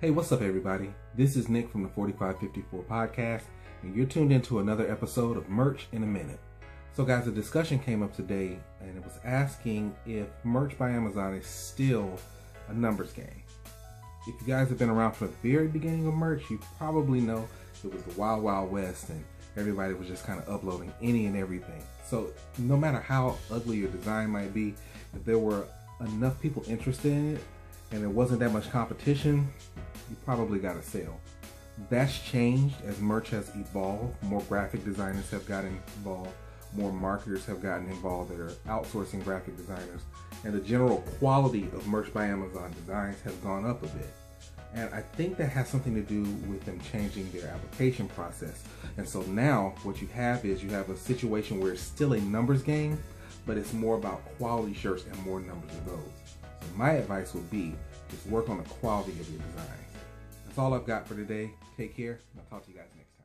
Hey, what's up, everybody? This is Nick from the 4554 podcast, and you're tuned into another episode of Merch in a Minute. So, guys, a discussion came up today, and it was asking if merch by Amazon is still a numbers game. If you guys have been around from the very beginning of merch, you probably know it was the Wild Wild West, and everybody was just kind of uploading any and everything. So, no matter how ugly your design might be, if there were enough people interested in it and there wasn't that much competition, you probably got a sale. That's changed as merch has evolved. More graphic designers have gotten involved. More marketers have gotten involved that are outsourcing graphic designers. And the general quality of merch by Amazon designs has gone up a bit. And I think that has something to do with them changing their application process. And so now what you have is you have a situation where it's still a numbers game, but it's more about quality shirts and more numbers of those. So my advice would be just work on the quality of your designs. All I've got for today. Take care, I'll talk to you guys next time.